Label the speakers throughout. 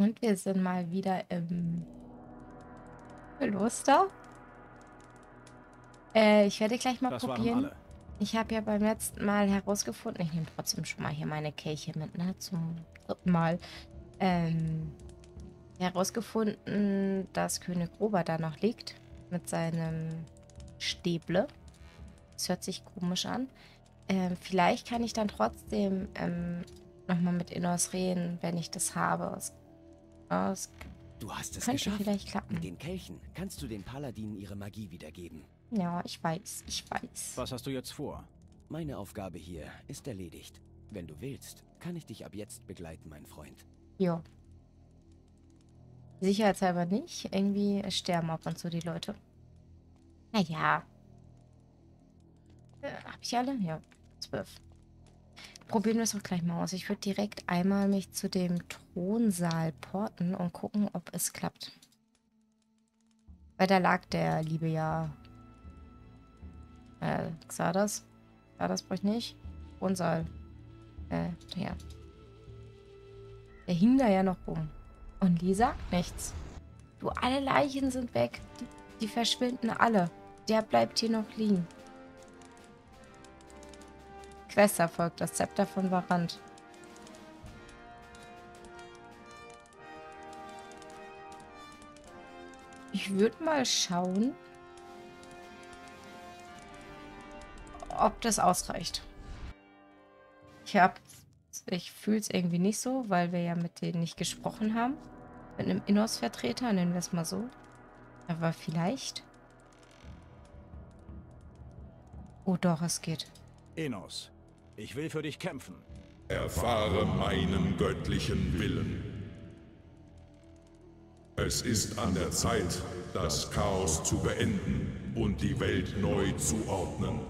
Speaker 1: Und wir sind mal wieder im Kloster. Äh, ich werde gleich mal
Speaker 2: Das
Speaker 1: probieren. Ich habe ja beim letzten Mal herausgefunden, ich nehme trotzdem schon mal hier meine Kelche mit, ne? Zum dritten Mal. Ähm, herausgefunden, dass König Robert da noch liegt. Mit seinem Stäble. Das hört sich komisch an. Ähm, vielleicht kann ich dann trotzdem ähm, nochmal mit Innos reden, wenn ich das habe. Es, ja, es
Speaker 3: Du hast es
Speaker 1: könnte
Speaker 3: geschafft.
Speaker 1: vielleicht klappen.
Speaker 3: Mit den Kelchen kannst du den Paladinen ihre Magie wiedergeben.
Speaker 1: Ja, ich weiß, ich weiß.
Speaker 2: Was hast du jetzt vor?
Speaker 3: Meine Aufgabe hier ist erledigt. Wenn du willst, kann ich dich ab jetzt begleiten, mein Freund.
Speaker 1: Ja. Sicherheitshalber nicht. Irgendwie sterben ab und zu die Leute. Naja. Äh, hab ich alle? Ja. Zwölf. Probieren wir es doch gleich mal aus. Ich würde direkt einmal mich zu dem Thronsaal porten und gucken, ob es klappt. Weil da lag der liebe ja. Äh, Xardas. Xardas brauche ich nicht. Thronsaal. Äh, ja. Der hing da ja noch rum. Und Lisa? Nichts. Du, alle Leichen sind weg. Die, die verschwinden alle. Der bleibt hier noch liegen. Questerfolg, das Zepter von Varant. Ich würde mal schauen, ob das ausreicht. Ich habe, ich fühle es irgendwie nicht so, weil wir ja mit denen nicht gesprochen haben. Mit einem Innos-Vertreter, nennen wir es mal so. Aber vielleicht. Oh doch, es geht.
Speaker 2: Enos, ich will für dich kämpfen.
Speaker 4: Erfahre meinen göttlichen Willen. Es ist an der Zeit, das Chaos zu beenden und die Welt neu zu ordnen.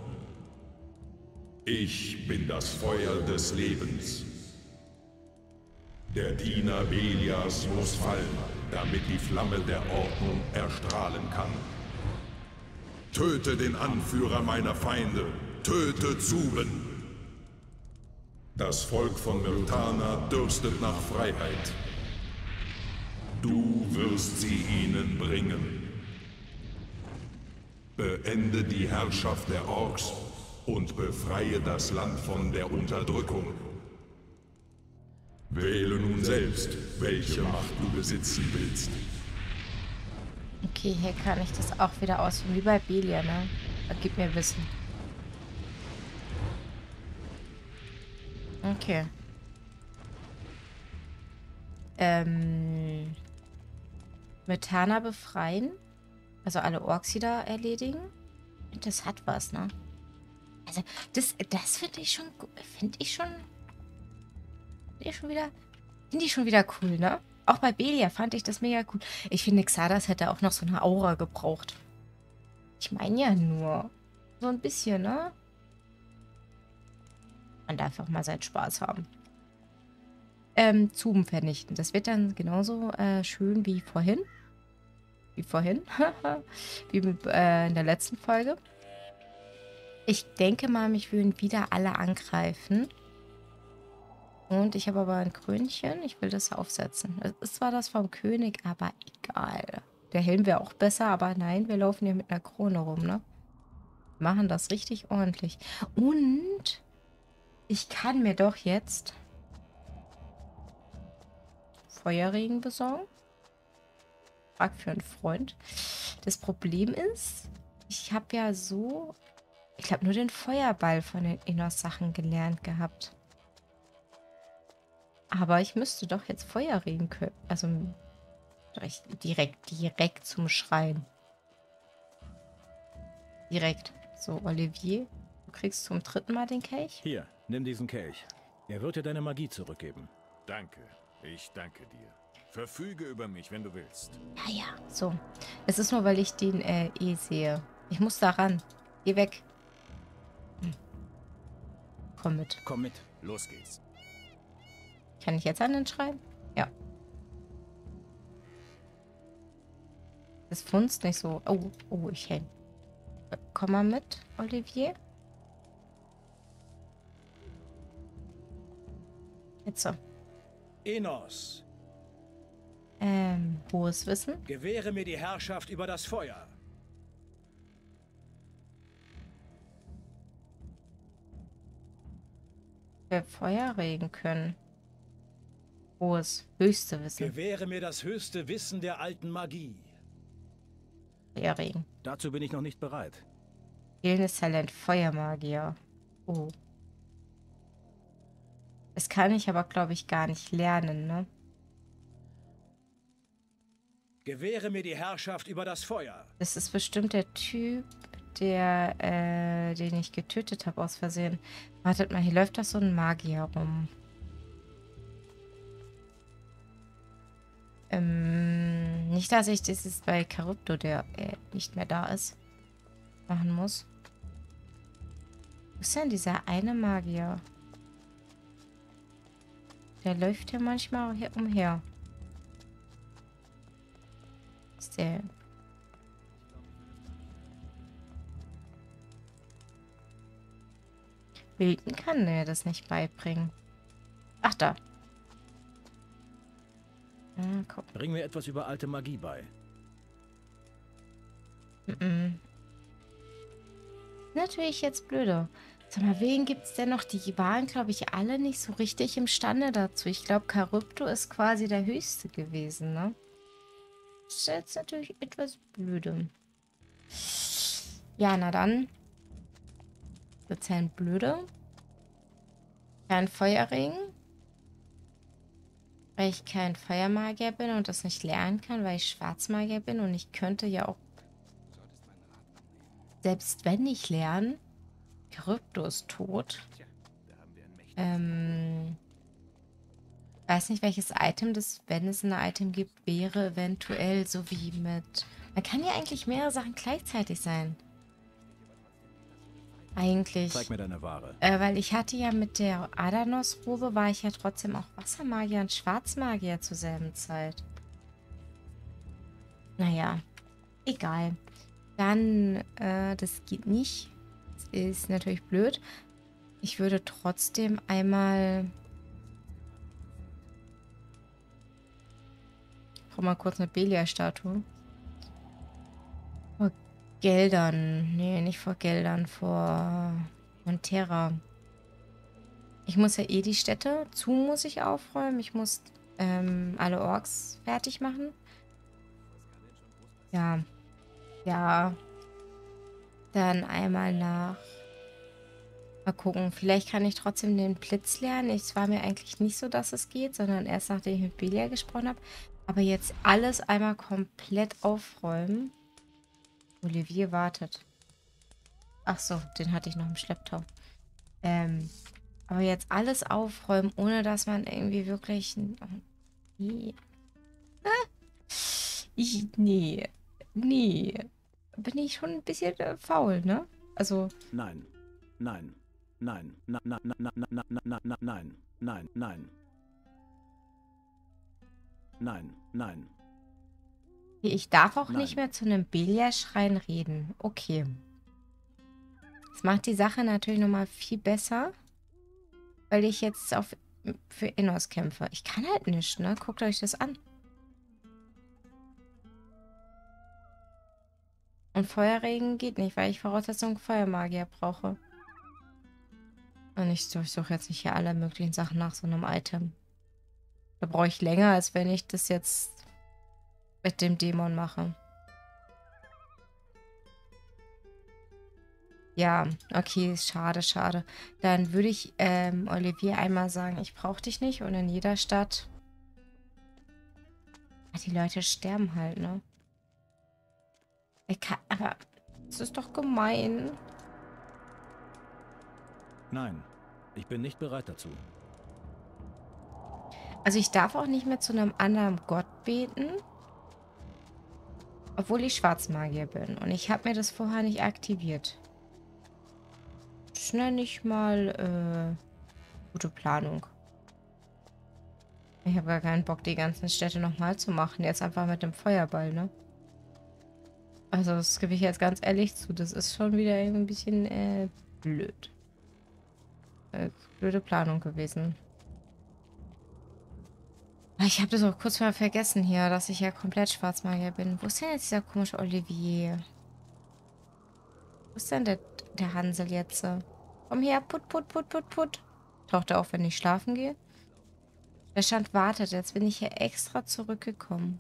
Speaker 4: Ich bin das Feuer des Lebens. Der Diener Belias muss fallen, damit die Flamme der Ordnung erstrahlen kann. Töte den Anführer meiner Feinde, töte Zuben. Das Volk von Myrtana dürstet nach Freiheit. Du wirst sie ihnen bringen. Beende die Herrschaft der Orks und befreie das Land von der Unterdrückung. Wähle nun selbst, welche Macht du besitzen willst.
Speaker 1: Okay, hier kann ich das auch wieder ausführen, wie bei Belia, ne? Gib mir Wissen. Okay. Ähm. Metana befreien. Also alle Orks wieder erledigen. Das hat was, ne? Also, das, das finde ich schon, finde ich schon, finde ich schon wieder, finde ich schon wieder cool, ne? Auch bei Belia fand ich das mega cool. Ich finde, Xardas hätte auch noch so eine Aura gebraucht. Ich meine ja nur. So ein bisschen, ne? Man darf auch mal seinen Spaß haben. Ähm, Zuben vernichten. Das wird dann genauso äh, schön wie vorhin. Wie vorhin. wie äh, in der letzten Folge. Ich denke mal, mich würden wieder alle angreifen. Und ich habe aber ein Krönchen. Ich will das aufsetzen. Es ist zwar das vom König, aber egal. Der Helm wäre auch besser, aber nein, wir laufen hier mit einer Krone rum, ne? Machen das richtig ordentlich. Und ich kann mir doch jetzt Feuerregen besorgen. Frag für einen Freund. Das Problem ist, ich habe ja so, ich glaube, nur den Feuerball von den Innos-Sachen gelernt gehabt. Aber ich müsste doch jetzt Feuerregen können. Also direkt, direkt zum Schreien. Direkt. So, Olivier, du kriegst zum dritten Mal den Kelch.
Speaker 2: Hier, nimm diesen Kelch. Er wird dir deine Magie zurückgeben.
Speaker 5: Danke. Ich danke dir. Verfüge über mich, wenn du willst.
Speaker 1: Ja, ja. So. Es ist nur, weil ich den äh, eh sehe. Ich muss da ran. Geh weg. Hm. Komm mit.
Speaker 2: Komm mit.
Speaker 5: Los geht's.
Speaker 1: Kann ich jetzt an den schreiben? Ja. Es funzt nicht so. Oh, oh, ich häng. Komm mal mit, Olivier. So.
Speaker 2: Enos,
Speaker 1: Hohes Wissen.
Speaker 6: Gewähre mir die Herrschaft über das Feuer.
Speaker 1: Wir Feuer regen können. Hohes, höchste Wissen.
Speaker 6: Gewähre mir das höchste Wissen der alten Magie.
Speaker 1: Feuer regen.
Speaker 2: Dazu bin ich noch nicht bereit.
Speaker 1: Fehlendes Talent, Feuermagier. Oh. Das kann ich aber, glaube ich, gar nicht lernen, ne?
Speaker 6: Gewähre mir die Herrschaft über das Feuer.
Speaker 1: Das ist bestimmt der Typ, der, äh, den ich getötet habe aus Versehen. Wartet mal, hier läuft doch so ein Magier rum. Ähm, nicht, dass ich dieses bei Charybdo, der äh, nicht mehr da ist, machen muss. Wo ist denn dieser eine Magier? Der läuft ja manchmal hier umher. Der... Wilden kann er das nicht beibringen. Ach, da. Ah, guck.
Speaker 2: Bring mir etwas über alte Magie bei.
Speaker 1: Mm -mm. Natürlich jetzt blöder. Sag mal, wen gibt es denn noch? Die waren, glaube ich, alle nicht so richtig imstande dazu. Ich glaube, Charybdo ist quasi der höchste gewesen, ne? Das ist jetzt natürlich etwas blöde. Ja, na dann. Dozent blöde. Kein Feuerring. Weil ich kein Feuermagier bin und das nicht lernen kann, weil ich Schwarzmagier bin und ich könnte ja auch selbst wenn ich lerne, Krypto ist tot. Ähm, weiß nicht, welches Item das, wenn es ein Item gibt, wäre eventuell so wie mit... Man kann ja eigentlich mehrere Sachen gleichzeitig sein. Eigentlich.
Speaker 2: Zeig mir deine Ware.
Speaker 1: Äh, weil ich hatte ja mit der Adanos-Robe, war ich ja trotzdem auch Wassermagier und Schwarzmagier zur selben Zeit. Naja, egal. Dann, äh, das geht nicht. Ist natürlich blöd. Ich würde trotzdem einmal... Ich brauche mal kurz eine Belia-Statue. Vor Geldern. Nee, nicht vor Geldern, vor Montera. Ich muss ja eh die Städte. Zu muss ich aufräumen. Ich muss ähm, alle Orks fertig machen. Ja. Ja. Dann einmal nach. Mal gucken. Vielleicht kann ich trotzdem den Blitz lernen. Es war mir eigentlich nicht so, dass es geht, sondern erst nachdem ich mit Belia gesprochen habe. Aber jetzt alles einmal komplett aufräumen. Olivier wartet. Ach so, den hatte ich noch im Schlepptau. Ähm, aber jetzt alles aufräumen, ohne dass man irgendwie wirklich... Oh, nee. Nee. Nee. Bin ich schon ein bisschen äh, faul, ne? Also.
Speaker 2: Nein. Nein. Nein. Na, na, na, na, nein. Nein. Nein. Nein. Nein.
Speaker 1: Ich darf auch
Speaker 2: Nein.
Speaker 1: nicht mehr zu einem Belia-Schrein reden. Okay. Das macht die Sache natürlich nochmal viel besser. Weil ich jetzt auf, für Innos kämpfe. Ich kann halt nicht, ne? Guckt euch das an. Und Feuerregen geht nicht, weil ich Voraussetzung Feuermagier brauche. Und ich durchsuche jetzt nicht hier alle möglichen Sachen nach so einem Item. Da brauche ich länger, als wenn ich das jetzt mit dem Dämon mache. Ja, okay, schade, schade. Dann würde ich ähm, Olivier einmal sagen, ich brauche dich nicht. Und in jeder Stadt... Ah, die Leute sterben halt, ne? Kann, aber das ist doch gemein.
Speaker 2: Nein. Ich bin nicht bereit dazu.
Speaker 1: Also ich darf auch nicht mehr zu einem anderen Gott beten. Obwohl ich Schwarzmagier bin. Und ich habe mir das vorher nicht aktiviert. Das nenne ich mal äh, gute Planung. Ich habe gar keinen Bock, die ganzen Städte nochmal zu machen. Jetzt einfach mit dem Feuerball, ne? Also das gebe ich jetzt ganz ehrlich zu. Das ist schon wieder ein bisschen äh, blöd. Äh, blöde Planung gewesen. Ah, Ich habe das auch kurz mal vergessen hier, dass ich ja komplett Schwarzmagier bin. Wo ist denn jetzt dieser komische Olivier? Wo ist denn der, der Hansel jetzt? Komm her, put, put, put, put, put. Taucht er auf, wenn ich schlafen gehe? Der stand wartet. Jetzt bin ich hier extra zurückgekommen.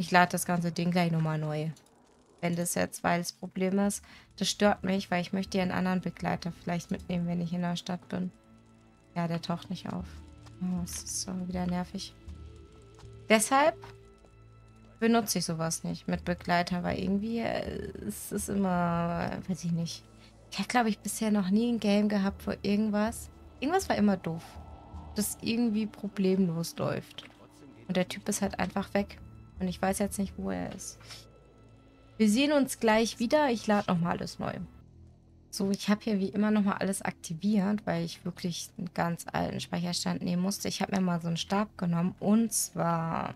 Speaker 1: Ich lade das ganze Ding gleich nochmal neu. Wenn das jetzt, weil das Problem ist, das stört mich, weil ich möchte ja einen anderen Begleiter vielleicht mitnehmen, wenn ich in der Stadt bin. Ja, der taucht nicht auf. Oh, das ist so wieder nervig. Deshalb benutze ich sowas nicht mit Begleiter, weil irgendwie äh, ist es immer, weiß ich nicht. Ich habe, glaube ich, bisher noch nie ein Game gehabt, wo irgendwas, irgendwas war immer doof. Das irgendwie problemlos läuft. Und der Typ ist halt einfach weg. Und ich weiß jetzt nicht, wo er ist. Wir sehen uns gleich wieder. Ich lade nochmal alles neu. So, ich habe hier wie immer nochmal alles aktiviert, weil ich wirklich einen ganz alten Speicherstand nehmen musste. Ich habe mir mal so einen Stab genommen. Und zwar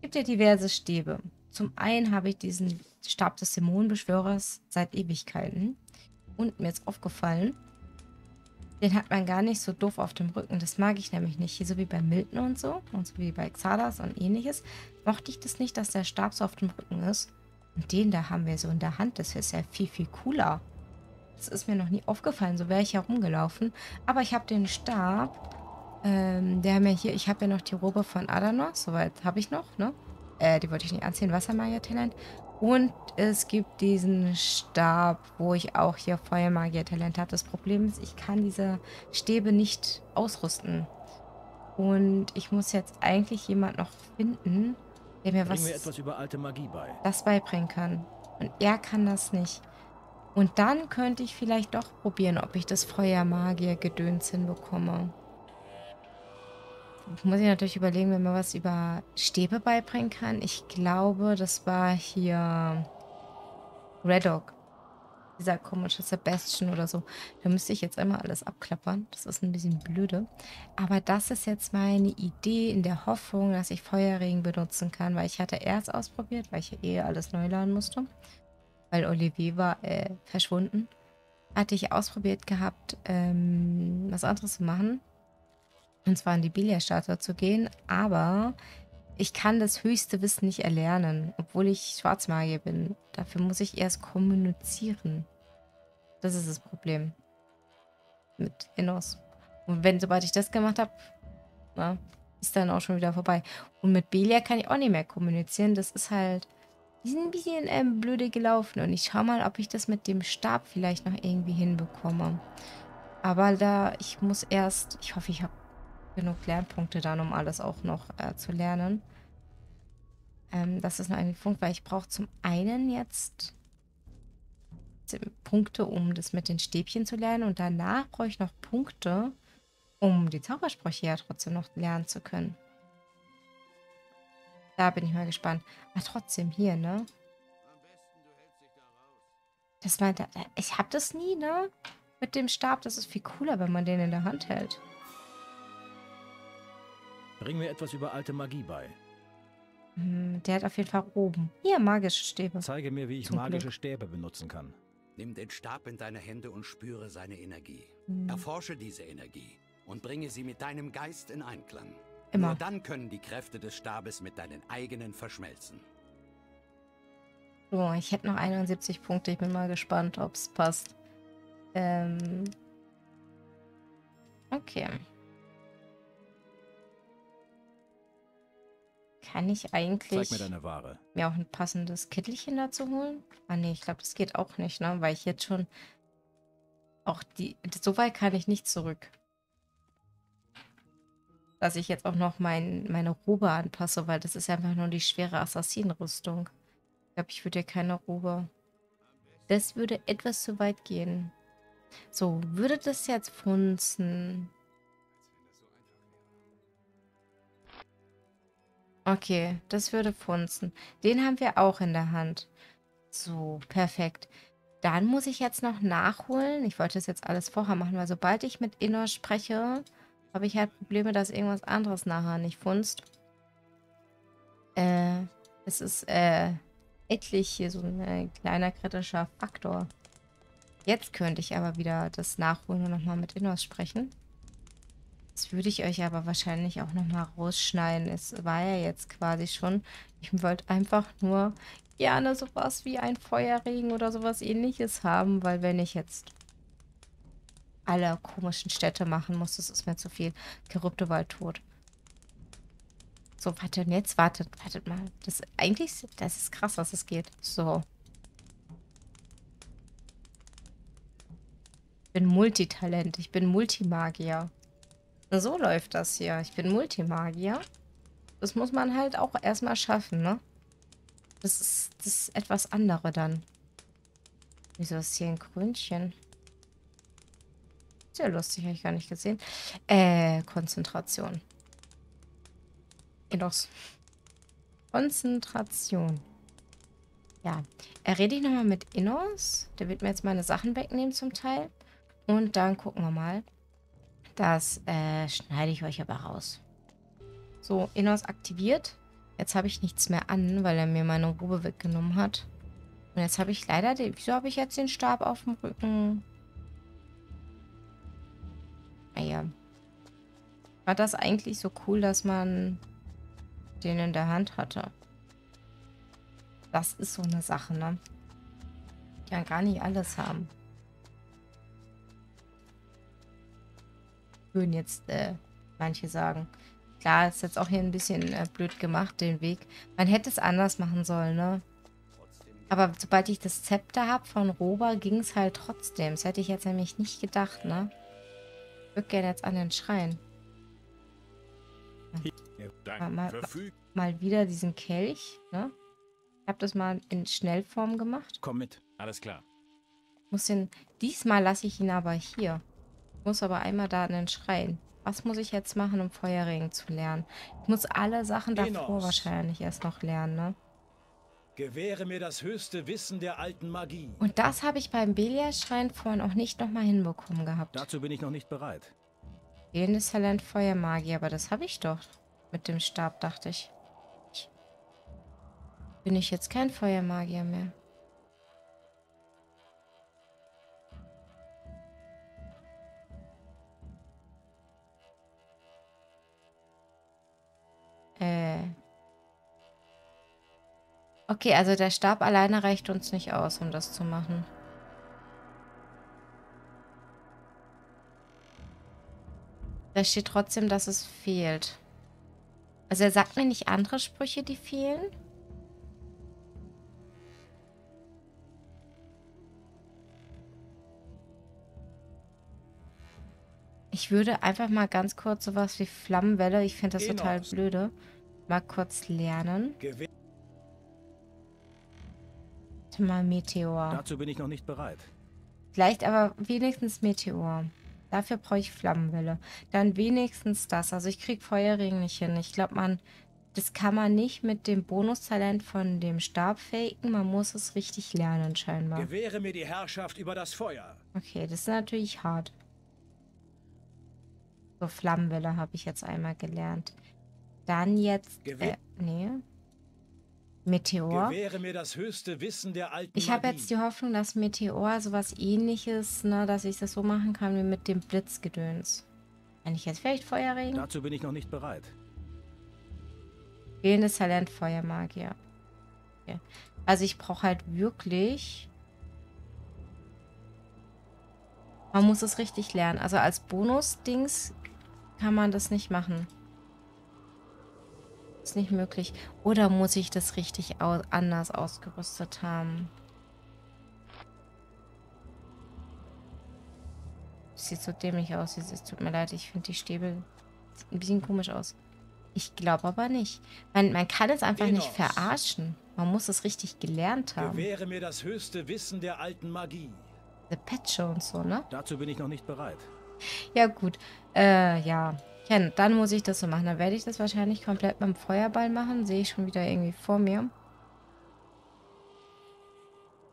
Speaker 1: gibt ja diverse Stäbe. Zum einen habe ich diesen Stab des Dämonenbeschwörers seit Ewigkeiten. Und mir ist aufgefallen, den hat man gar nicht so doof auf dem Rücken. Das mag ich nämlich nicht. Hier so wie bei Milton und so. Und so wie bei Xardas und ähnliches. Mochte ich das nicht, dass der Stab so auf dem Rücken ist. Und den da haben wir so in der Hand. Das ist ja viel, viel cooler. Das ist mir noch nie aufgefallen. So wäre ich herumgelaufen. Aber ich habe den Stab. Ähm, der haben ja hier. Ich habe ja noch die Robe von Adanos. Soweit habe ich noch, ne? Äh, die wollte ich nicht anziehen. Wassermagier-Talent. Und es gibt diesen Stab, wo ich auch hier Feuermagier-Talent habe. Das Problem ist, ich kann diese Stäbe nicht ausrüsten. Und ich muss jetzt eigentlich jemand noch finden, der mir
Speaker 6: Bring
Speaker 1: was
Speaker 6: mir etwas über alte Magie bei.
Speaker 1: das beibringen kann. Und er kann das nicht. Und dann könnte ich vielleicht doch probieren, ob ich das Feuermagier-Gedöns hinbekomme. Muss ich natürlich überlegen, wenn man was über Stäbe beibringen kann. Ich glaube, das war hier Redog. Dieser komische Sebastian oder so. Da müsste ich jetzt einmal alles abklappern. Das ist ein bisschen blöde. Aber das ist jetzt meine Idee in der Hoffnung, dass ich Feuerregen benutzen kann. Weil ich hatte erst ausprobiert, weil ich ja eh alles neu laden musste. Weil Olivier war äh, verschwunden. Hatte ich ausprobiert gehabt, ähm, was anderes zu machen. Und zwar in die Billardstatue zu gehen. Aber ich kann das höchste Wissen nicht erlernen, obwohl ich Schwarzmagier bin. Dafür muss ich erst kommunizieren. Das ist das Problem. Mit Innos. Und wenn, sobald ich das gemacht habe, ist dann auch schon wieder vorbei. Und mit Belia kann ich auch nicht mehr kommunizieren. Das ist halt. Die sind ein bisschen ähm, blöde gelaufen. Und ich schau mal, ob ich das mit dem Stab vielleicht noch irgendwie hinbekomme. Aber da, ich muss erst. Ich hoffe, ich habe genug Lernpunkte dann, um alles auch noch äh, zu lernen. Ähm, das ist noch ein Punkt, weil ich brauche zum einen jetzt Punkte, um das mit den Stäbchen zu lernen und danach brauche ich noch Punkte, um die Zaubersprüche ja trotzdem noch lernen zu können. Da bin ich mal gespannt. Aber trotzdem hier, ne? Das meinte, ich habe das nie, ne? Mit dem Stab, das ist viel cooler, wenn man den in der Hand hält.
Speaker 6: Bring mir etwas über alte Magie bei.
Speaker 1: Hm, Der hat auf jeden Fall oben. Hier, magische Stäbe.
Speaker 6: Zeige mir, wie ich
Speaker 1: Zum
Speaker 6: magische
Speaker 1: Glück.
Speaker 6: Stäbe benutzen kann.
Speaker 7: Nimm den Stab in deine Hände und spüre seine Energie.
Speaker 1: Hm.
Speaker 7: Erforsche diese Energie und bringe sie mit deinem Geist in Einklang.
Speaker 1: Immer.
Speaker 7: Nur dann können die Kräfte des Stabes mit deinen eigenen verschmelzen.
Speaker 1: So, ich hätte noch 71 Punkte. Ich bin mal gespannt, ob es passt. Ähm. Okay. Kann ich eigentlich
Speaker 6: mir
Speaker 1: mir auch ein passendes Kittelchen dazu holen? Ah, nee, ich glaube, das geht auch nicht, ne? Weil ich jetzt schon auch die. So weit kann ich nicht zurück. Dass ich jetzt auch noch mein, meine Robe anpasse, weil das ist einfach nur die schwere Assassinenrüstung. Ich glaube, ich würde ja keine Robe. Das würde etwas zu weit gehen. So, würde das jetzt funzen? Okay, das würde funzen. Den haben wir auch in der Hand. So, perfekt. Dann muss ich jetzt noch nachholen. Ich wollte das jetzt alles vorher machen, weil sobald ich mit Inno spreche, habe ich halt Probleme, dass irgendwas anderes nachher nicht funzt. Äh, es ist, äh, etlich hier so ein äh, kleiner kritischer Faktor. Jetzt könnte ich aber wieder das nachholen und nochmal mit Innos sprechen. Das würde ich euch aber wahrscheinlich auch nochmal rausschneiden. Es war ja jetzt quasi schon. Ich wollte einfach nur gerne sowas wie ein Feuerregen oder sowas ähnliches haben, weil wenn ich jetzt alle komischen Städte machen muss, das ist mir zu viel. Gerübte Wald tot. So, warte, und jetzt wartet, wartet mal. Das eigentlich, das ist krass, was es geht. So. Ich bin Multitalent, ich bin Multimagier. So läuft das hier. Ich bin Multimagier. Das muss man halt auch erstmal schaffen, ne? Das ist, das ist etwas andere dann. Wieso ist hier ein Krönchen? Sehr lustig, habe ich gar nicht gesehen. Äh, Konzentration. Enos. Konzentration. Ja. Äh, rede ich nochmal mit Innos. Der wird mir jetzt meine Sachen wegnehmen zum Teil. Und dann gucken wir mal. Das äh, schneide ich euch aber raus. So, Innos aktiviert. Jetzt habe ich nichts mehr an, weil er mir meine Robe weggenommen hat. Und jetzt habe ich leider den... Wieso habe ich jetzt den Stab auf dem Rücken? Naja. War das eigentlich so cool, dass man den in der Hand hatte? Das ist so eine Sache, ne? Ich kann gar nicht alles haben. Würden jetzt äh, manche sagen. Klar, ist jetzt auch hier ein bisschen äh, blöd gemacht, den Weg. Man hätte es anders machen sollen, ne? Aber sobald ich das Zepter habe von Roba, ging es halt trotzdem. Das hätte ich jetzt nämlich nicht gedacht, ne? Ich würde gerne jetzt an den Schrein. Mal, mal, mal, wieder diesen Kelch, ne? Ich habe das mal in Schnellform gemacht.
Speaker 2: Komm mit.
Speaker 5: Alles klar.
Speaker 1: Muss den, diesmal lasse ich ihn aber hier. Ich muss aber einmal da an den Schrein. Was muss ich jetzt machen, um Feuerregen zu lernen? Ich muss alle Sachen davor
Speaker 6: Enos.
Speaker 1: wahrscheinlich erst noch lernen, ne?
Speaker 6: Gewähre mir das höchste Wissen der alten Magie.
Speaker 1: Und das habe ich beim Belia-Schrein vorhin auch nicht nochmal hinbekommen gehabt.
Speaker 2: Dazu bin ich noch nicht bereit.
Speaker 1: Fehlendes Talent Feuermagie, aber das habe ich doch. Mit dem Stab, dachte ich. Bin ich jetzt kein Feuermagier mehr? Äh. Okay, also der Stab alleine reicht uns nicht aus, um das zu machen. Da steht trotzdem, dass es fehlt. Also er sagt mir nicht andere Sprüche, die fehlen. Ich würde einfach mal ganz kurz sowas wie Flammenwelle, ich finde das total blöde, mal kurz lernen. Mal Meteor.
Speaker 2: Dazu bin ich noch nicht bereit.
Speaker 1: Vielleicht aber wenigstens Meteor. Dafür brauche ich Flammenwelle. Dann wenigstens das. Also ich krieg Feuerregen nicht hin. Ich glaube, man, das kann man nicht mit dem Bonustalent von dem Stab faken. Man muss es richtig lernen scheinbar.
Speaker 6: Gewähre mir die Herrschaft über das Feuer.
Speaker 1: Okay, das ist natürlich hart. So, Flammenwelle habe ich jetzt einmal gelernt. Dann jetzt,
Speaker 6: Gewe-
Speaker 1: äh, nee. Meteor.
Speaker 6: Gewähre mir das höchste Wissen der alten
Speaker 1: Ich habe jetzt die Hoffnung, dass Meteor sowas ähnliches, ne, dass ich das so machen kann wie mit dem Blitzgedöns. Wenn ich jetzt vielleicht Feuerregen?
Speaker 2: Dazu bin ich noch nicht bereit.
Speaker 1: Fehlendes Talent Feuermagier. Okay. Also ich brauche halt wirklich... Man muss es richtig lernen. Also als Bonus-Dings kann man das nicht machen. Ist nicht möglich. Oder muss ich das richtig au anders ausgerüstet haben? Sieht so dämlich aus. Es tut mir leid, ich finde die Stäbe ein bisschen komisch aus. Ich glaube aber nicht. Man, man kann es einfach nicht
Speaker 6: Enos.
Speaker 1: verarschen. Man muss es richtig gelernt haben.
Speaker 6: Gewähre mir das höchste Wissen der alten Magie.
Speaker 1: The Patche und so, ne?
Speaker 2: Dazu bin ich noch nicht bereit.
Speaker 1: Ja, gut. Äh, ja. ja. Dann muss ich das so machen. Dann werde ich das wahrscheinlich komplett beim Feuerball machen. Sehe ich schon wieder irgendwie vor mir.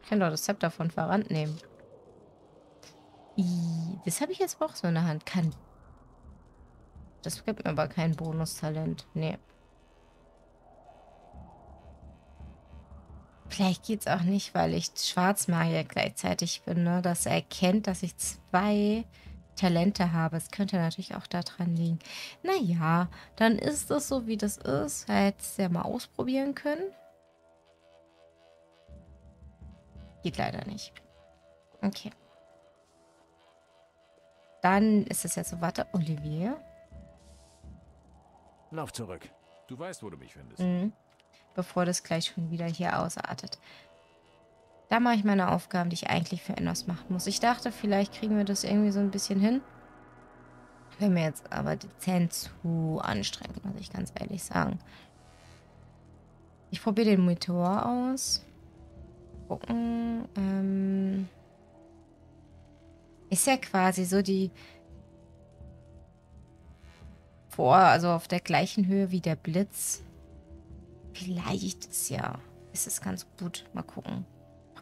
Speaker 1: Ich kann doch das Zepter von Verrand nehmen. Das habe ich jetzt auch so in der Hand. Kann. Das gibt mir aber kein Bonustalent. Nee. Vielleicht geht's auch nicht, weil ich Schwarzmagier gleichzeitig bin, ne? Dass er erkennt, dass ich zwei Talente habe. Es könnte natürlich auch daran liegen. Naja, dann ist das so, wie das ist. Hättest ja mal ausprobieren können. Geht leider nicht. Okay. Dann ist es jetzt so. Warte, Olivier.
Speaker 5: Lauf zurück. Du weißt, wo du mich findest.
Speaker 1: Mhm. Bevor das gleich schon wieder hier ausartet. Da mache ich meine Aufgaben, die ich eigentlich für Ennos machen muss. Ich dachte, vielleicht kriegen wir das irgendwie so ein bisschen hin. Wäre mir jetzt aber dezent zu anstrengend, muss ich ganz ehrlich sagen. Ich probiere den Meteor aus. Gucken. Ähm ist ja quasi so die vor, also auf der gleichen Höhe wie der Blitz. Vielleicht ist ja. Ist es ganz gut. Mal gucken.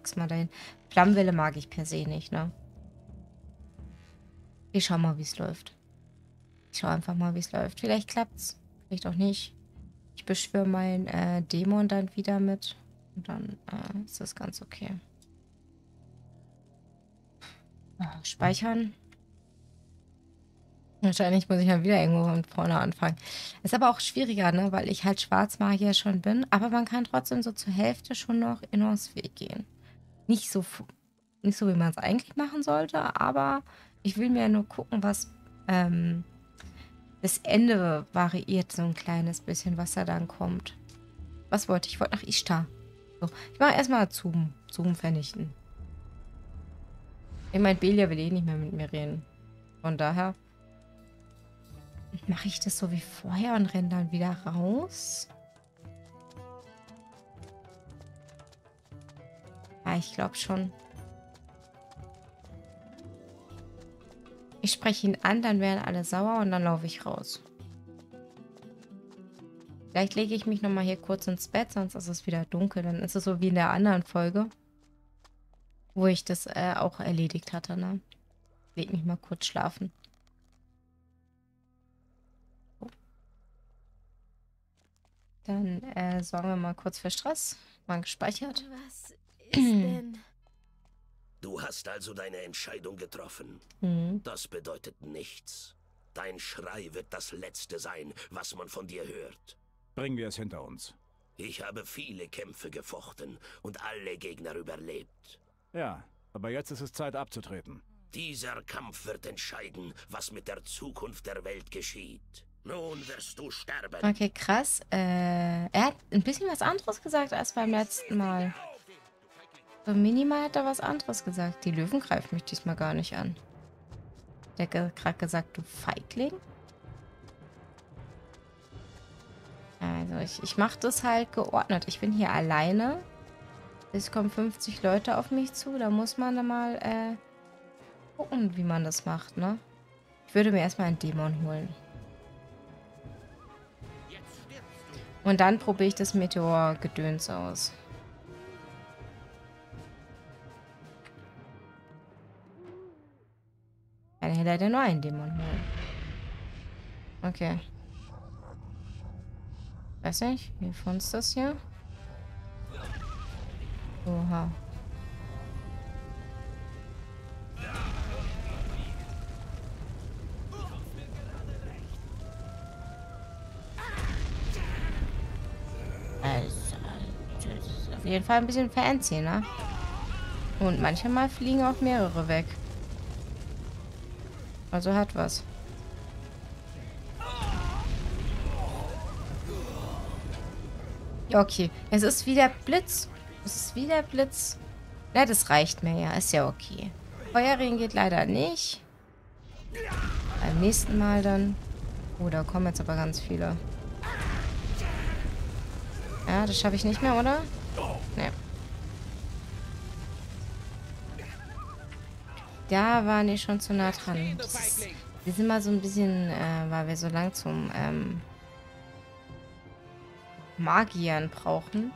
Speaker 1: Pack's mal dahin. Flammenwelle mag ich per se nicht, ne? Ich schau mal, wie es läuft. Ich schau einfach mal, wie es läuft. Vielleicht klappt's. Vielleicht auch nicht. Ich beschwöre meinen äh, Dämon dann wieder mit. Und dann äh, ist das ganz okay. Ah, speichern. Wahrscheinlich muss ich ja wieder irgendwo von vorne anfangen. Ist aber auch schwieriger, ne? Weil ich halt Schwarzmagier schon bin. Aber man kann trotzdem so zur Hälfte schon noch in Weg gehen. Nicht so, nicht so wie man es eigentlich machen sollte, aber ich will mir nur gucken, was ähm, das Ende variiert so ein kleines bisschen, was da dann kommt. Was wollte ich? Ich wollte nach Ishtar. So, ich mache erstmal Zoom. Zoom vernichten. Ich meine, Belia will eh nicht mehr mit mir reden. Von daher Mache ich das so wie vorher und renne dann wieder raus? Ja, ich glaube schon. Ich spreche ihn an, dann werden alle sauer und dann laufe ich raus. Vielleicht lege ich mich nochmal hier kurz ins Bett, sonst ist es wieder dunkel. Dann ist es so wie in der anderen Folge, wo ich das äh, auch erledigt hatte. Ne? Leg mich mal kurz schlafen. Dann äh, sorgen wir mal kurz für Stress. Mal gespeichert.
Speaker 8: Was ist denn? Du hast also deine Entscheidung getroffen.
Speaker 1: Mhm.
Speaker 8: Das bedeutet nichts. Dein Schrei wird das Letzte sein, was man von dir hört.
Speaker 2: Bringen wir es hinter uns.
Speaker 8: Ich habe viele Kämpfe gefochten und alle Gegner überlebt.
Speaker 2: Ja, aber jetzt ist es Zeit abzutreten.
Speaker 8: Dieser Kampf wird entscheiden, was mit der Zukunft der Welt geschieht. Nun wirst du sterben.
Speaker 1: Okay, krass. Äh, er hat ein bisschen was anderes gesagt als beim letzten Mal. So minimal hat er was anderes gesagt. Die Löwen greift mich diesmal gar nicht an. Der hat gerade gesagt, du Feigling. Also ich, ich mache das halt geordnet. Ich bin hier alleine. Es kommen 50 Leute auf mich zu. Da muss man dann mal äh, gucken, wie man das macht, ne? Ich würde mir erstmal einen Dämon holen. Und dann probiere ich das Meteor-Gedöns aus. Kann ich leider nur einen Dämon holen. Okay. Weiß nicht, wie von uns das hier? Oha. auf jeden Fall ein bisschen fancy, ne? Und manchmal fliegen auch mehrere weg. Also hat was. Ja, okay. Es ist wieder Blitz. Es ist wieder Blitz. Na, das reicht mir ja. Ist ja okay. Feuerring geht leider nicht. Beim nächsten Mal dann. Oh, da kommen jetzt aber ganz viele. Ja, das schaffe ich nicht mehr, oder? Ne. Da waren die schon zu nah dran. Wir sind mal so ein bisschen, äh, weil wir so lang zum ähm, Magiern brauchen.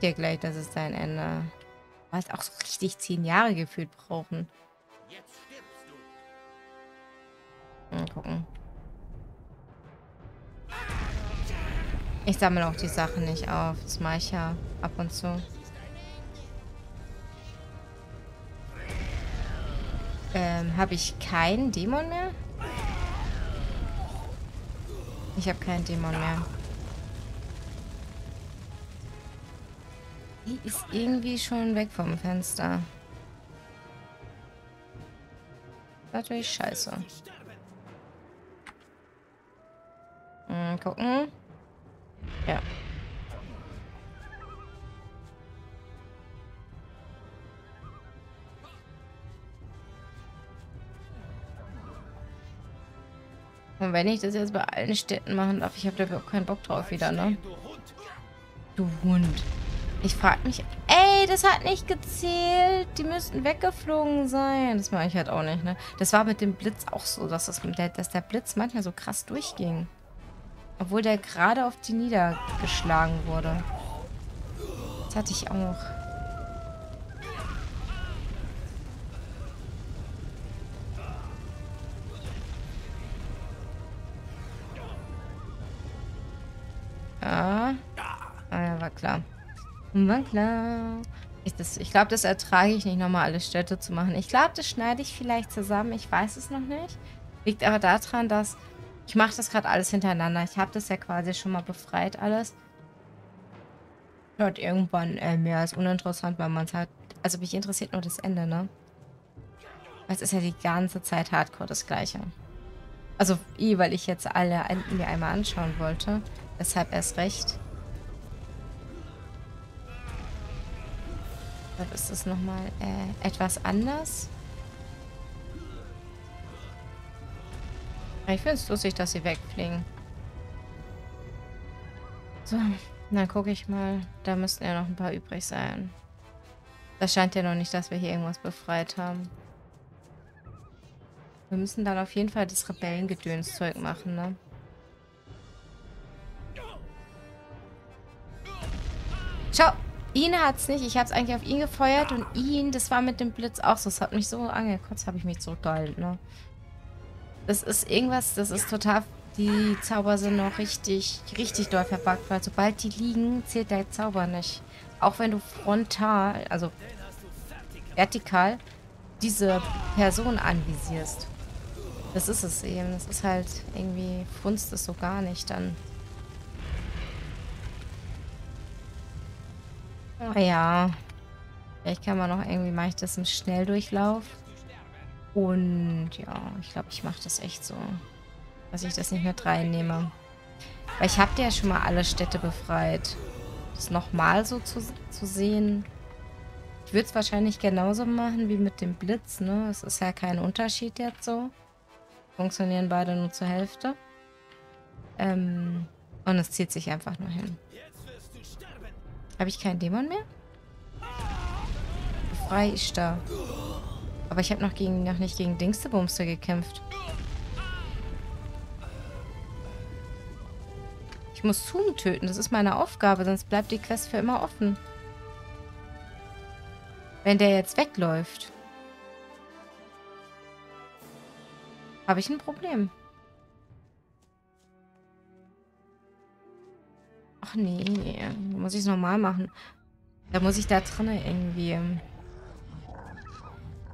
Speaker 1: Dir gleich, das ist dein Ende. Was auch so richtig zehn Jahre gefühlt brauchen. Mal gucken. Ich sammle auch die Sachen nicht auf. Das mache ich ja ab und zu. Habe ich keinen Dämon mehr? Ich habe keinen Dämon mehr. Die ist irgendwie schon weg vom Fenster. Natürlich scheiße. Hm, gucken. Ja. Und wenn ich das jetzt bei allen Städten machen darf, ich habe dafür auch keinen Bock drauf wieder, ne? Du Hund. Ich frage mich, ey, das hat nicht gezählt. Die müssten weggeflogen sein. Das mache ich halt auch nicht, ne? Das war mit dem Blitz auch so, dass, das, dass der Blitz manchmal so krass durchging. Obwohl der gerade auf die niedergeschlagen wurde. Das hatte ich auch. War klar. Ich, ich glaube, das ertrage ich nicht, nochmal alle Städte zu machen. Ich glaube, das schneide ich vielleicht zusammen. Ich weiß es noch nicht. Liegt aber daran, dass ich mache das gerade alles hintereinander. Ich habe das ja quasi schon mal befreit alles. Wird irgendwann äh, mehr als uninteressant, weil man es halt... Also mich interessiert nur das Ende, ne? Weil es ist ja die ganze Zeit Hardcore das Gleiche. Also, eh, weil ich jetzt alle Enden mir einmal anschauen wollte. Deshalb erst recht. Deshalb ist es nochmal äh, etwas anders. Ich finde es lustig, dass sie wegfliegen. So, dann gucke ich mal. Da müssten ja noch ein paar übrig sein. Das scheint ja noch nicht, dass wir hier irgendwas befreit haben. Wir müssen dann auf jeden Fall das Rebellengedönszeug machen, ne? Schau, ihn hat's nicht. Ich hab's eigentlich auf ihn gefeuert und ihn, das war mit dem Blitz auch so. Das hat mich so angekotzt, habe ich mich zurückgehalten, ne? Das ist irgendwas, das ist total... Die Zauber sind noch richtig, richtig doll verbuggt, weil sobald die liegen, zählt der Zauber nicht. Auch wenn du frontal, also vertikal, diese Person anvisierst. Das ist es eben. Das ist halt irgendwie, funzt es so gar nicht dann. Ja. Vielleicht kann man noch irgendwie, mache ich das im Schnelldurchlauf. Und ja, ich glaube, ich mache das echt so. Dass ich das nicht mit reinnehme. Weil ich habe ja schon mal alle Städte befreit. Das nochmal so zu, zu sehen. Ich würde es wahrscheinlich genauso machen wie mit dem Blitz, ne? Es ist ja kein Unterschied jetzt so. Funktionieren beide nur zur Hälfte. Ähm, und es zieht sich einfach nur hin. Habe ich keinen Dämon mehr? Frei ist da. Aber ich habe noch, noch nicht gegen Dingstebumster gekämpft. Ich muss Zoom töten. Das ist meine Aufgabe, sonst bleibt die Quest für immer offen. Wenn der jetzt wegläuft. Habe ich ein Problem. Ach nee, muss ich es nochmal machen. Da muss ich da drin irgendwie...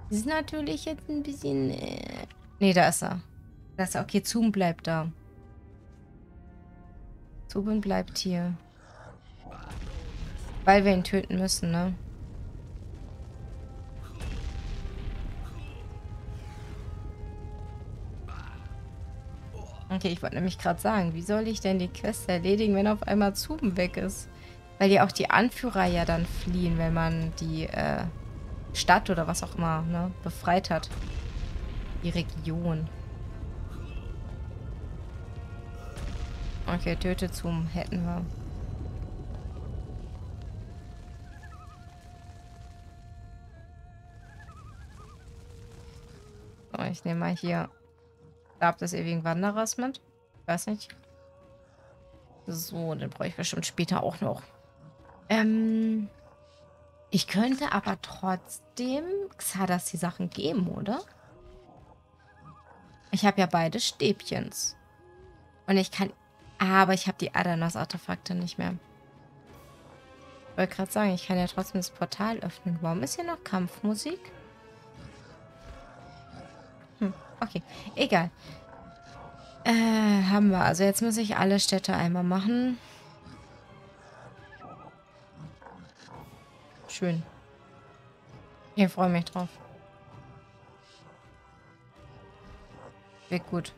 Speaker 1: Das ist natürlich jetzt ein bisschen... Äh nee, da ist er. Da ist er. Okay, Zoom bleibt da. Zoom bleibt hier. Weil wir ihn töten müssen, ne? Okay, ich wollte nämlich gerade sagen, wie soll ich denn die Quest erledigen, wenn auf einmal Zuben weg ist? Weil ja auch die Anführer ja dann fliehen, wenn man die äh, Stadt oder was auch immer ne, befreit hat. Die Region. Okay, töte zum hätten wir. So, ich nehme mal hier Gab des ewigen Wanderers mit? Weiß nicht. So, den brauche ich bestimmt später auch noch. Ähm, ich könnte aber trotzdem Xadas die Sachen geben, oder? Ich habe ja beide Stäbchens. Und ich kann... Aber ich habe die Adanas-Artefakte nicht mehr. Ich wollte gerade sagen, ich kann ja trotzdem das Portal öffnen. Warum ist hier noch Kampfmusik? Hm, okay. Egal. Äh, haben wir. Also jetzt muss ich alle Städte einmal machen. Schön. Ich freue mich drauf. Wird gut.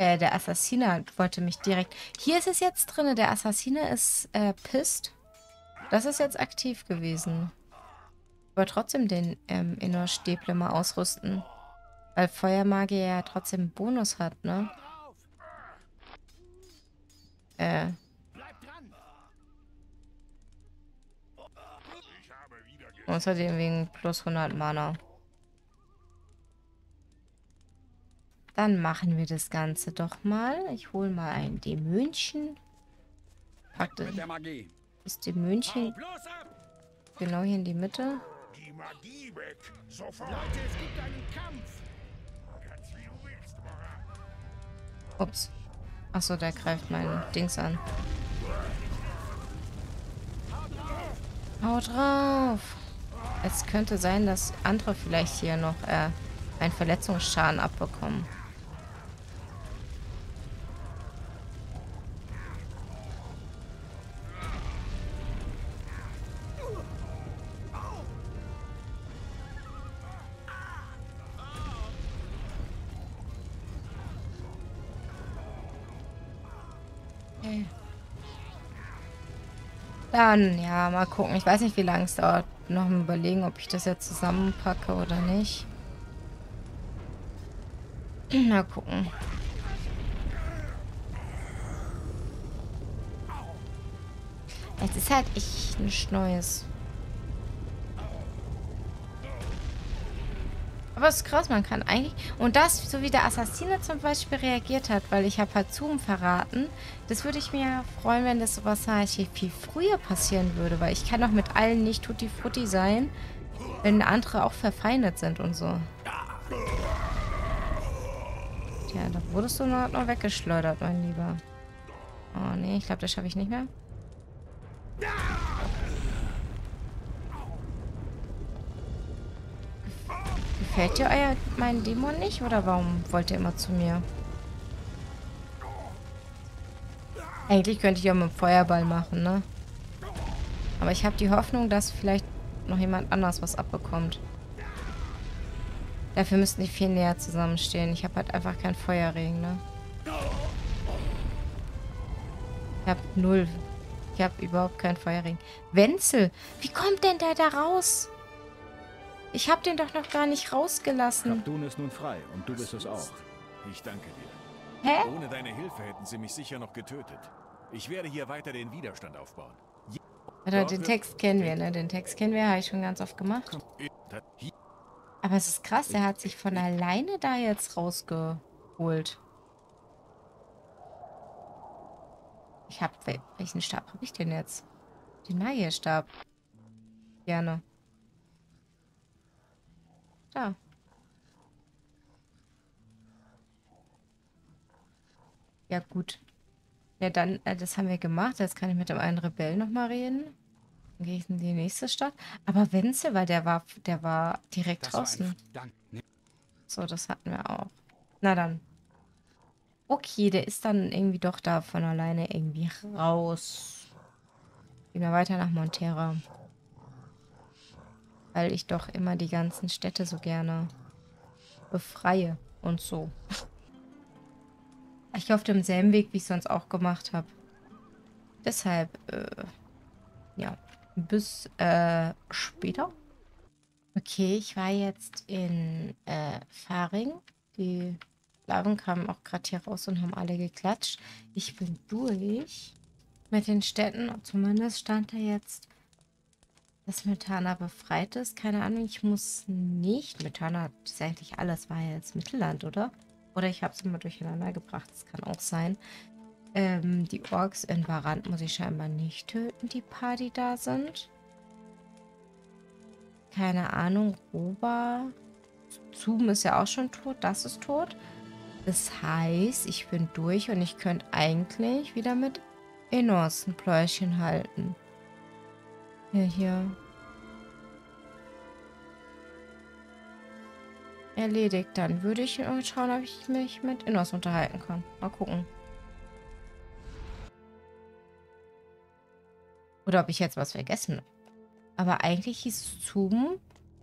Speaker 1: Äh, der Assassiner wollte mich direkt... Hier ist es jetzt drin. Der Assassiner ist äh, pisst. Das ist jetzt aktiv gewesen. Aber trotzdem den ähm, Innerstäble mal ausrüsten. Weil Feuermagier ja trotzdem Bonus hat, ne? Äh. Außerdem wegen plus 100 Mana. Dann machen wir das Ganze doch mal. Ich hole mal ein Dämönchen. Pack das, das Dämönchen genau hier in die Mitte. Die Magie weg. Sofort. Leute, es gibt einen Kampf. Ups. Achso, der greift mein Dings an. Hau drauf! Es könnte sein, dass andere vielleicht hier noch äh, einen Verletzungsschaden abbekommen. Ja, mal gucken. Ich weiß nicht, wie lange es dauert. Noch mal überlegen, ob ich das jetzt zusammenpacke oder nicht. Mal gucken. Es ist halt echt nichts Neues. Aber es ist krass, man kann eigentlich... Und das, so wie der Assassine zum Beispiel reagiert hat, weil ich habe halt Zoom verraten, das würde ich mir freuen, wenn das sowas halt viel früher passieren würde, weil ich kann doch mit allen nicht Tutti Frutti sein, wenn andere auch verfeindet sind und so. Tja, da wurdest du noch, noch weggeschleudert, mein Lieber. Oh nee, ich glaube, das schaffe ich nicht mehr. Gefällt dir euer, mein Dämon nicht? Oder warum wollt ihr immer zu mir? Eigentlich könnte ich ja mit dem Feuerball machen, ne? Aber ich habe die Hoffnung, dass vielleicht noch jemand anders was abbekommt. Dafür müssten die viel näher zusammenstehen. Ich habe halt einfach keinen Feuerregen, ne? Ich habe null. Ich habe überhaupt keinen Feuerregen. Wenzel, wie kommt denn der da raus? Ich habe den doch noch gar nicht rausgelassen.
Speaker 5: Kaptun ist nun frei und du bist es auch. Ich danke dir.
Speaker 1: Hä?
Speaker 5: Ohne deine Hilfe hätten sie mich sicher noch getötet. Ich werde hier weiter den Widerstand aufbauen.
Speaker 1: Oder den Text kennen wir, ne? Den Text kennen wir, habe ich schon ganz oft gemacht. Aber es ist krass, er hat sich von alleine da jetzt rausgeholt. Ich hab... Welchen Stab habe ich denn jetzt? Den Magierstab. Gerne. Da. Ja, gut. Ja, dann, äh, das haben wir gemacht. Jetzt kann ich mit dem einen Rebell nochmal reden. Dann gehe ich in die nächste Stadt. Aber Wenzel, weil der war, der war direkt das draußen. War so, das hatten wir auch. Na dann. Okay, der ist dann irgendwie doch da von alleine irgendwie raus. Gehen wir weiter nach Montera. Weil ich doch immer die ganzen Städte so gerne befreie und so. Ich auf demselben Weg, wie ich sonst auch gemacht habe. Deshalb, äh, ja, bis äh, später. Okay, ich war jetzt in äh, Faring. Die Blauen kamen auch gerade hier raus und haben alle geklatscht. Ich bin durch mit den Städten. Zumindest stand da jetzt dass Metana befreit ist. Keine Ahnung, ich muss nicht. Metana ist eigentlich alles, war ja jetzt Mittelland, oder? Oder ich habe es immer durcheinander gebracht. Das kann auch sein. Ähm, die Orks in Varant muss ich scheinbar nicht töten, die paar, die da sind. Keine Ahnung. Roba. Zoom ist ja auch schon tot. Das ist tot. Das heißt, ich bin durch und ich könnte eigentlich wieder mit Enos ein Pläuschen halten. Ja, hier. Erledigt. Dann würde ich schauen, ob ich mich mit Enos unterhalten kann. Mal gucken. Oder ob ich jetzt was vergessen habe. Aber eigentlich hieß es Zoom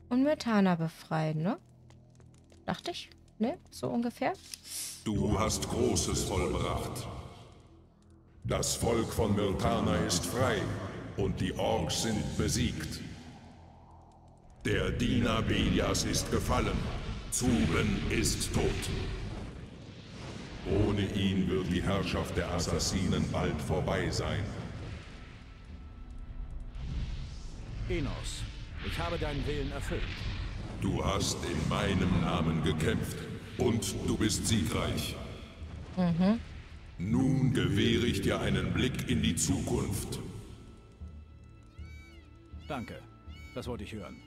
Speaker 1: und Myrtana befreien, ne? Dachte ich. Ne? So ungefähr.
Speaker 4: Du hast Großes vollbracht. Das Volk von Myrtana ist frei und die Orks sind besiegt. Der Diener Belias ist gefallen. Zuben ist tot. Ohne ihn wird die Herrschaft der Assassinen bald vorbei sein.
Speaker 6: Enos, ich habe deinen Willen erfüllt.
Speaker 4: Du hast in meinem Namen gekämpft und du bist siegreich.
Speaker 1: Mhm.
Speaker 4: Nun gewähre ich dir einen Blick in die Zukunft.
Speaker 6: Danke. Das wollte ich hören.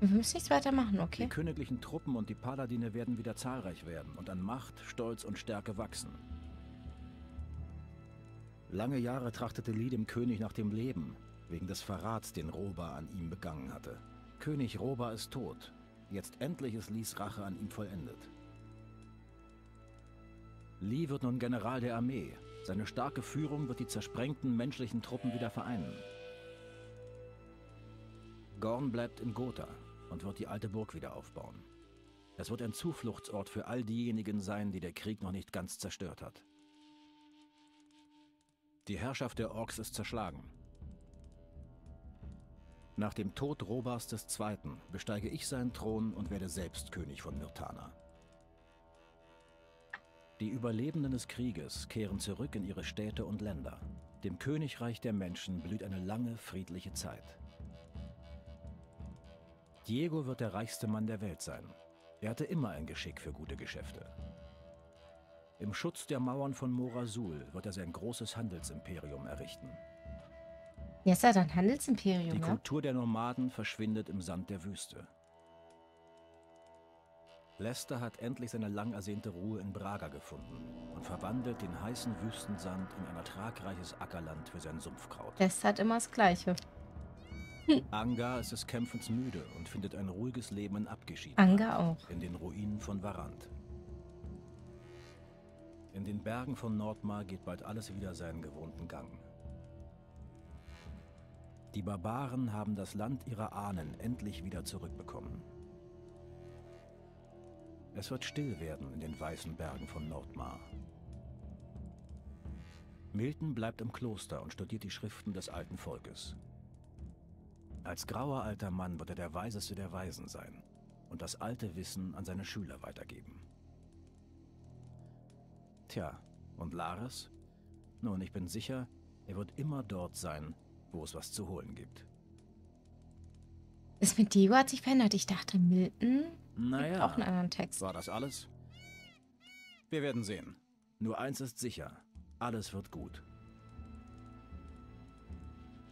Speaker 1: Wir müssen nichts weiter machen, okay?
Speaker 6: Die königlichen Truppen und die Paladine werden wieder zahlreich werden und an Macht, Stolz und Stärke wachsen. Lange Jahre trachtete Lee dem König nach dem Leben, wegen des Verrats, den Roba an ihm begangen hatte. König Roba ist tot. Jetzt endlich ist Lees Rache an ihm vollendet. Lee wird nun General der Armee. Seine starke Führung wird die zersprengten menschlichen Truppen wieder vereinen. Gorn bleibt in Gotha und wird die alte Burg wieder aufbauen. Es wird ein Zufluchtsort für all diejenigen sein, die der Krieg noch nicht ganz zerstört hat. Die Herrschaft der Orks ist zerschlagen. Nach dem Tod Robas II. besteige ich seinen Thron und werde selbst König von Myrtana. Die Überlebenden des Krieges kehren zurück in ihre Städte und Länder. Dem Königreich der Menschen blüht eine lange, friedliche Zeit. Diego wird der reichste Mann der Welt sein. Er hatte immer ein Geschick für gute Geschäfte. Im Schutz der Mauern von Morasul wird er sein großes Handelsimperium errichten.
Speaker 1: Jetzt hat er ein Handelsimperium,
Speaker 6: Die
Speaker 1: ja?
Speaker 6: Kultur der Nomaden verschwindet im Sand der Wüste. Lester hat endlich seine lang ersehnte Ruhe in Braga gefunden und verwandelt den heißen Wüstensand in ein ertragreiches Ackerland für sein Sumpfkraut.
Speaker 1: Das hat immer das Gleiche.
Speaker 6: Anga ist des Kämpfens müde und findet ein ruhiges Leben in Abgeschiedenheit.
Speaker 1: Anga auch.
Speaker 6: In den Ruinen von Varant. In den Bergen von Nordmar geht bald alles wieder seinen gewohnten Gang. Die Barbaren haben das Land ihrer Ahnen endlich wieder zurückbekommen. Es wird still werden in den weißen Bergen von Nordmar. Milton bleibt im Kloster und studiert die Schriften des alten Volkes. Als grauer alter Mann wird er der Weiseste der Weisen sein und das alte Wissen an seine Schüler weitergeben. Tja, und Lares? Nun, ich bin sicher, er wird immer dort sein, wo es was zu holen gibt.
Speaker 1: Das mit Diego hat sich verändert. Ich dachte, Milton
Speaker 6: Naja,
Speaker 1: auch einen anderen Text.
Speaker 6: war das alles? Wir werden sehen. Nur eins ist sicher, alles wird gut.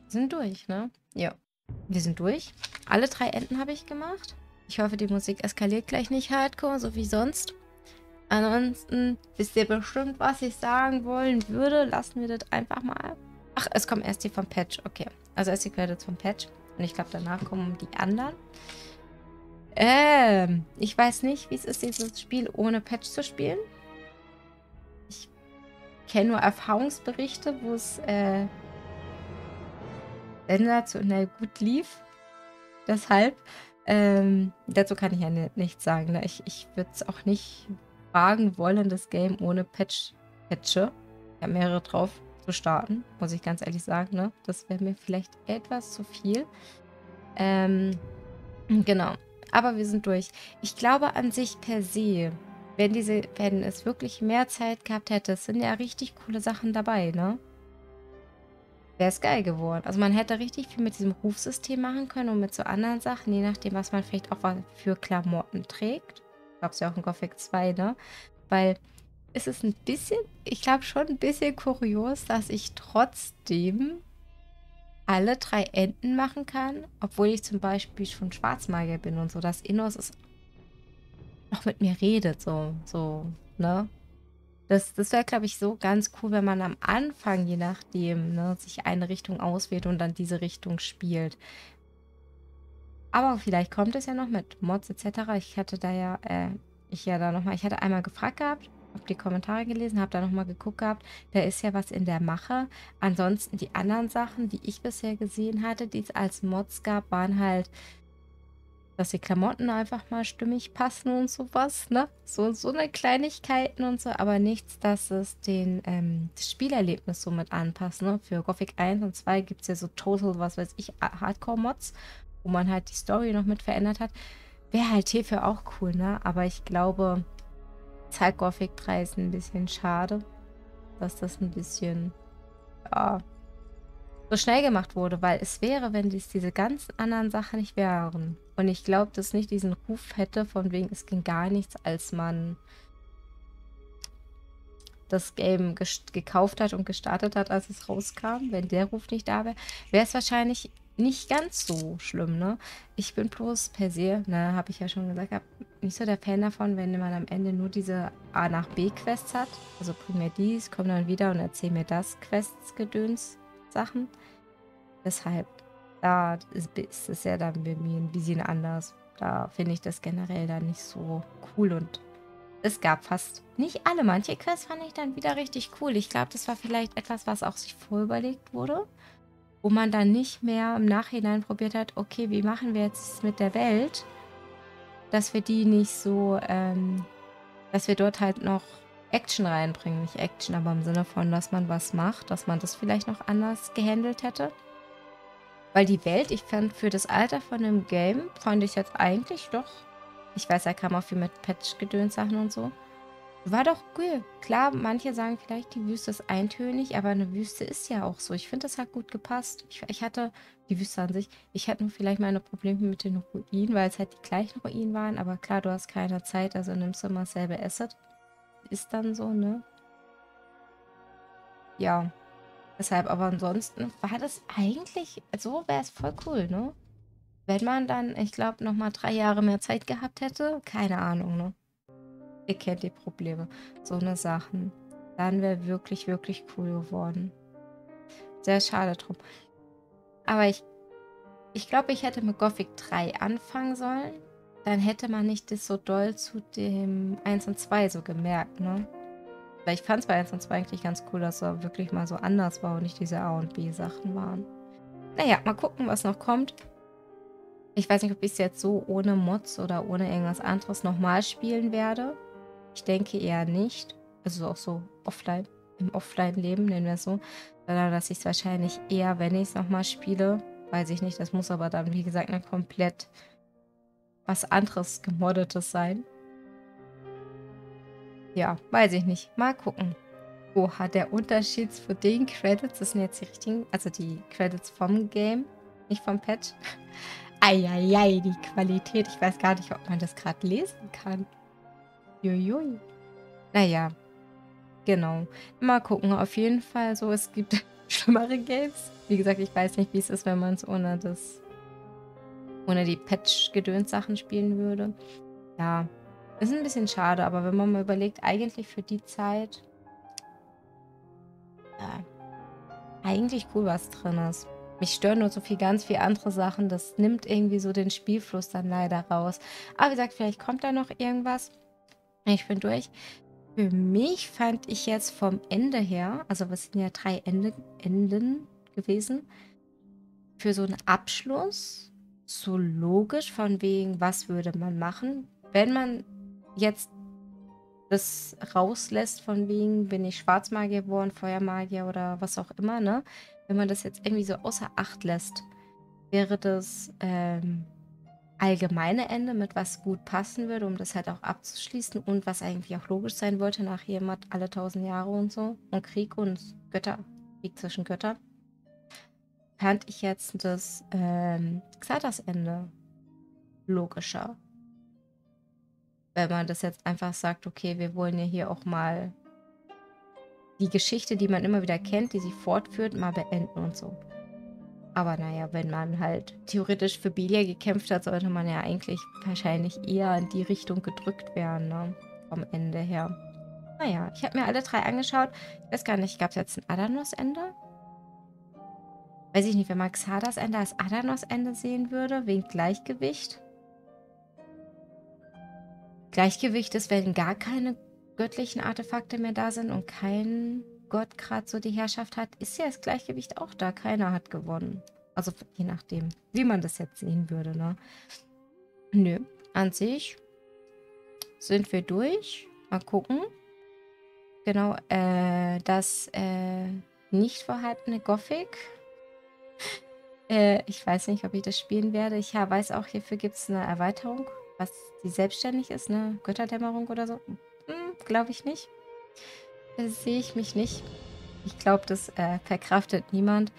Speaker 1: sind durch, ne? Ja. Wir sind durch. Alle drei Enden habe ich gemacht. Ich hoffe, die Musik eskaliert gleich nicht hardcore, so wie sonst. Ansonsten wisst ihr bestimmt, was ich sagen wollen würde. Lassen wir das einfach mal. Ach, es kommen erst die vom Patch. Okay. Also erst die Credits vom Patch. Und ich glaube, danach kommen die anderen. Ähm, ich weiß nicht, wie es ist, dieses Spiel ohne Patch zu spielen. Ich kenne nur Erfahrungsberichte, wo es äh, sensationell gut lief. Deshalb, ähm, dazu kann ich ja ni- nichts sagen. Ne? Ich, ich würde es auch nicht wagen wollen, das Game ohne Patch patche. Ich habe mehrere drauf zu starten, muss ich ganz ehrlich sagen. Ne? Das wäre mir vielleicht etwas zu viel. Ähm, genau. Aber wir sind durch. Ich glaube an sich per se, wenn diese, wenn es wirklich mehr Zeit gehabt hätte, es sind ja richtig coole Sachen dabei, ne? Wäre es geil geworden. Also man hätte richtig viel mit diesem Rufsystem machen können und mit so anderen Sachen, je nachdem, was man vielleicht auch für Klamotten trägt. Gab es ja auch in Gothic 2, ne? Weil es ist ein bisschen, ich glaube schon ein bisschen kurios, dass ich trotzdem alle drei Enden machen kann, obwohl ich zum Beispiel schon Schwarzmagier bin und so, dass Innos es noch mit mir redet, so, so, ne? Das, das wäre, glaube ich, so ganz cool, wenn man am Anfang, je nachdem, ne, sich eine Richtung auswählt und dann diese Richtung spielt. Aber vielleicht kommt es ja noch mit Mods etc. Ich hatte da ja, äh, ich ja da nochmal, ich hatte einmal gefragt gehabt, habe die Kommentare gelesen, habe da nochmal geguckt gehabt. Da ist ja was in der Mache. Ansonsten die anderen Sachen, die ich bisher gesehen hatte, die es als Mods gab, waren halt, dass die Klamotten einfach mal stimmig passen und sowas, ne? So, so eine Kleinigkeiten und so, aber nichts, dass es den, ähm, das Spielerlebnis so mit anpasst, ne? Für Gothic 1 und 2 gibt es ja so Total, was weiß ich, Hardcore-Mods, wo man halt die Story noch mit verändert hat. Wäre halt hierfür auch cool, ne? Aber ich glaube, Gothic 3 ist ein bisschen schade, dass das ein bisschen, ja, so schnell gemacht wurde, weil es wäre, wenn dies diese ganzen anderen Sachen nicht wären. Und ich glaube, dass nicht diesen Ruf hätte, von wegen, es ging gar nichts, als man das Game gekauft hat und gestartet hat, als es rauskam. Wenn der Ruf nicht da wäre, wäre es wahrscheinlich nicht ganz so schlimm, ne? Ich bin bloß per se, ne, habe ich ja schon gesagt, nicht so der Fan davon, wenn man am Ende nur diese A nach B Quests hat. Also bring mir dies, komm dann wieder und erzähl mir das Quests, Gedöns, Sachen. Deshalb, da ist, ist es ja dann bei mir ein bisschen anders. Da finde ich das generell dann nicht so cool und es gab fast nicht alle. Manche Quests fand ich dann wieder richtig cool. Ich glaube, das war vielleicht etwas, was auch sich vorüberlegt wurde wo man dann nicht mehr im Nachhinein probiert hat, okay, wie machen wir jetzt mit der Welt, dass wir die nicht so, ähm, dass wir dort halt noch Action reinbringen. Nicht Action, aber im Sinne von, dass man was macht, dass man das vielleicht noch anders gehandelt hätte. Weil die Welt, ich fand für das Alter von dem Game, fand ich jetzt eigentlich doch, ich weiß, er kam auch viel mit Patch-Gedöns-Sachen und so, war doch cool. Klar, manche sagen vielleicht, die Wüste ist eintönig, aber eine Wüste ist ja auch so. Ich finde, das hat gut gepasst. Ich, ich, hatte die Wüste an sich, ich hatte nur vielleicht meine Probleme mit den Ruinen, weil es halt die gleichen Ruinen waren. Aber klar, du hast keine Zeit, also nimmst du immer dasselbe Asset. Ist dann so, ne? Ja. Deshalb, aber ansonsten war das eigentlich, so wäre es voll cool, ne? Wenn man dann, ich glaube, nochmal drei Jahre mehr Zeit gehabt hätte, keine Ahnung, ne? Ihr kennt die Probleme. So eine Sachen. Dann wäre wirklich, wirklich cool geworden. Sehr schade drum. Aber ich, ich glaube, ich hätte mit Gothic 3 anfangen sollen. Dann hätte man nicht das so doll zu dem 1 und 2 so gemerkt, ne? Weil ich fand es bei 1 und 2 eigentlich ganz cool, dass er wirklich mal so anders war und nicht diese A und B Sachen waren. Naja, mal gucken, was noch kommt. Ich weiß nicht, ob ich es jetzt so ohne Mods oder ohne irgendwas anderes nochmal spielen werde. Ich denke eher nicht. Also auch so offline, im Offline-Leben, nennen wir es so. Sondern dass ich es wahrscheinlich eher, wenn ich es nochmal spiele, weiß ich nicht. Das muss aber dann, wie gesagt, eine komplett was anderes gemoddetes sein. Ja, weiß ich nicht. Mal gucken. Oha, der Unterschied für den Credits, das sind jetzt die richtigen, also die Credits vom Game, nicht vom Patch. Eieiei, die Qualität. Ich weiß gar nicht, ob man das gerade lesen kann. Uiui. Naja, genau. Mal gucken. Auf jeden Fall so, es gibt schlimmere Games. Wie gesagt, ich weiß nicht, wie es ist, wenn man es ohne das, ohne die Patch-Gedöns-Sachen spielen würde. Ja, ist ein bisschen schade, aber wenn man mal überlegt, eigentlich für die Zeit, ja, eigentlich cool, was drin ist. Mich stören nur so viel, ganz viele andere Sachen. Das nimmt irgendwie so den Spielfluss dann leider raus. Aber wie gesagt, vielleicht kommt da noch irgendwas. Ich bin durch. Für mich fand ich jetzt vom Ende her, also was sind ja drei Ende, Enden gewesen, für so einen Abschluss so logisch von wegen, was würde man machen, wenn man jetzt das rauslässt von wegen, bin ich Schwarzmagier geworden, Feuermagier oder was auch immer, ne? Wenn man das jetzt irgendwie so außer Acht lässt, wäre das ähm, allgemeine Ende, mit was gut passen würde, um das halt auch abzuschließen und was eigentlich auch logisch sein wollte nach jemand alle tausend Jahre und so und Krieg und Götter, Krieg zwischen Göttern, fand ich jetzt das ähm, Xatas-Ende logischer. Wenn man das jetzt einfach sagt, okay, wir wollen ja hier auch mal die Geschichte, die man immer wieder kennt, die sich fortführt, mal beenden und so. Aber naja, wenn man halt theoretisch für Belia gekämpft hat, sollte man ja eigentlich wahrscheinlich eher in die Richtung gedrückt werden, ne? Vom Ende her. Naja, ich habe mir alle drei angeschaut. Ich weiß gar nicht, gab es jetzt ein Adanos-Ende? Weiß ich nicht, wenn man Xardas Ende als Adanos-Ende sehen würde, wegen Gleichgewicht. Gleichgewicht ist, wenn gar keine göttlichen Artefakte mehr da sind und kein Gott gerade so die Herrschaft hat, ist ja das Gleichgewicht auch da. Keiner hat gewonnen. Also je nachdem, wie man das jetzt sehen würde, ne? Nö, an sich sind wir durch. Mal gucken. Genau, äh, das äh, nicht vorhandene Gothic. äh, ich weiß nicht, ob ich das spielen werde. Ich weiß auch, hierfür gibt es eine Erweiterung, was die selbstständig ist, eine Götterdämmerung oder so. Hm, glaube ich nicht. Sehe ich mich nicht. Ich glaube, das äh, verkraftet niemand.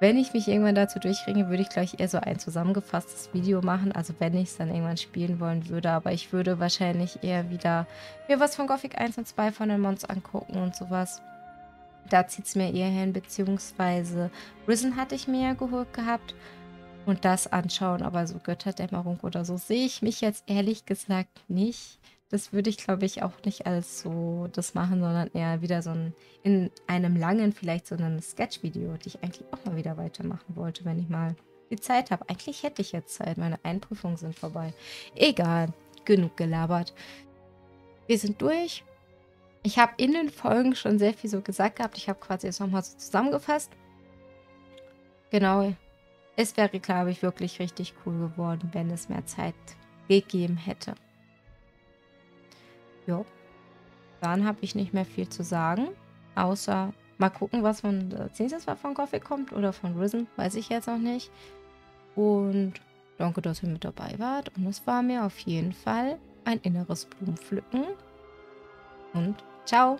Speaker 1: Wenn ich mich irgendwann dazu durchringe, würde ich gleich eher so ein zusammengefasstes Video machen. Also wenn ich es dann irgendwann spielen wollen würde. Aber ich würde wahrscheinlich eher wieder mir was von Gothic 1 und 2 von den Mons angucken und sowas. Da zieht es mir eher hin, beziehungsweise Risen hatte ich mir ja geholt gehabt. Und das anschauen, aber so Götterdämmerung oder so sehe ich mich jetzt ehrlich gesagt nicht. Das würde ich, glaube ich, auch nicht als so das machen, sondern eher wieder so ein, in einem langen, vielleicht so ein Sketch-Video, die ich eigentlich auch mal wieder weitermachen wollte, wenn ich mal die Zeit habe. Eigentlich hätte ich jetzt Zeit, meine Einprüfungen sind vorbei. Egal, genug gelabert. Wir sind durch. Ich habe in den Folgen schon sehr viel so gesagt gehabt. Ich habe quasi jetzt nochmal so zusammengefasst. Genau. Es wäre, glaube ich, wirklich richtig cool geworden, wenn es mehr Zeit gegeben hätte. Ja. Dann habe ich nicht mehr viel zu sagen. Außer mal gucken, was von Zinses von Coffee kommt oder von Risen. Weiß ich jetzt noch nicht. Und danke, dass ihr mit dabei wart. Und es war mir auf jeden Fall ein inneres Blumenpflücken. Und ciao.